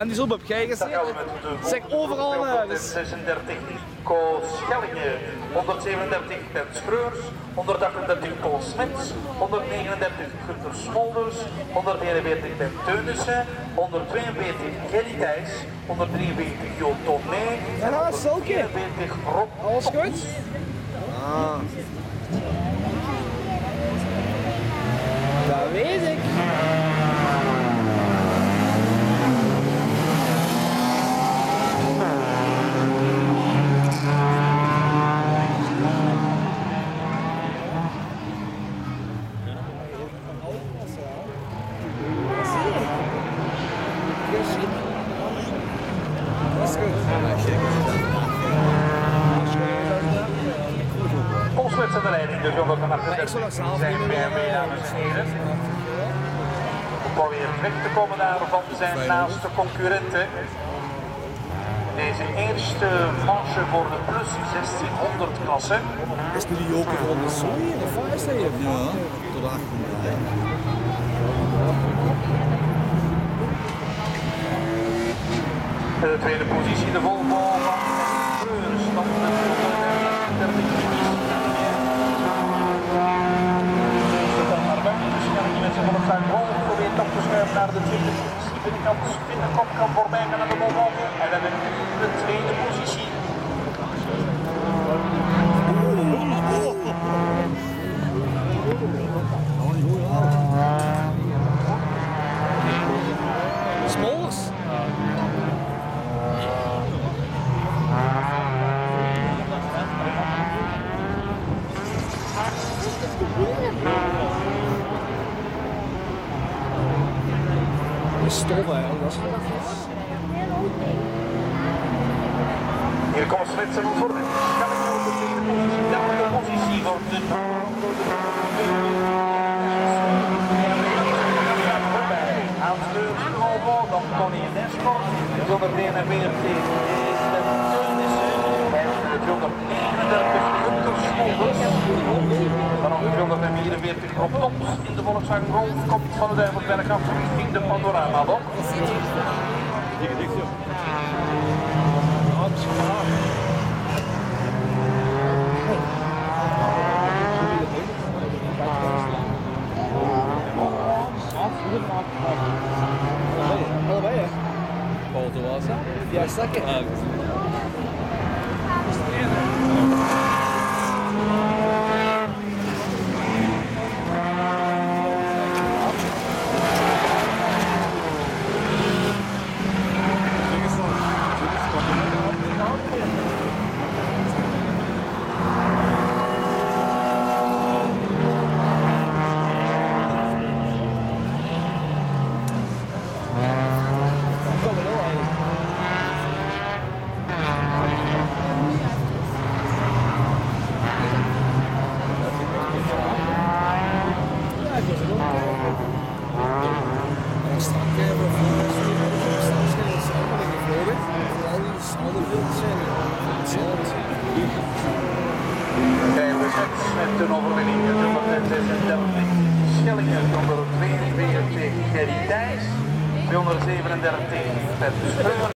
En die zullen op jij gezeten. Zeg overal naar. Dus 136 Nico Schellingen, 137 Ben Schreurs, 138 Paul Smits, 139 Gunther Smolders, 141 Ben Teunissen, 142 Gerry Thijs, 143 Jo Tomé, Ja, dat is Silke. 144 Rob alles goed? Aan de leiding, dus 138 ik zal dat zelf zijn niet meer BMW dames en heren. Om proberen weg te komen daar van zijn naaste concurrenten. Deze eerste manche voor de plus 1600 klasse. Is nu die joker van de Zoe in de hier? Ja, tot achter. In de tweede positie de Volvo van Freurs. Dan de derde positie. Dan naar buiten bescherming met zijn volkszaak Wolf probeert op te schuiven naar de tweede positie. Binnenkant binnenkop kan voorbij gaan naar de Volvo. En we hebben nu de tweede positie. Smolders? Die stof eigenlijk, dat is Hier komt Switser voor de de positie. Voor de Hans Leurs Volvo, dan Tony Nesco, 141 is de Teunissen en 239 Gunther Smolders. Dan nog 244 Rob Tops in de Volkswagen Golf komt van de Duivelberg af richting de Panorama zakken. Hetzelfde. Rijnwezet met een overwinning 236 Schellingen, 142 Gerry Thijs, 237 Pet Schreur.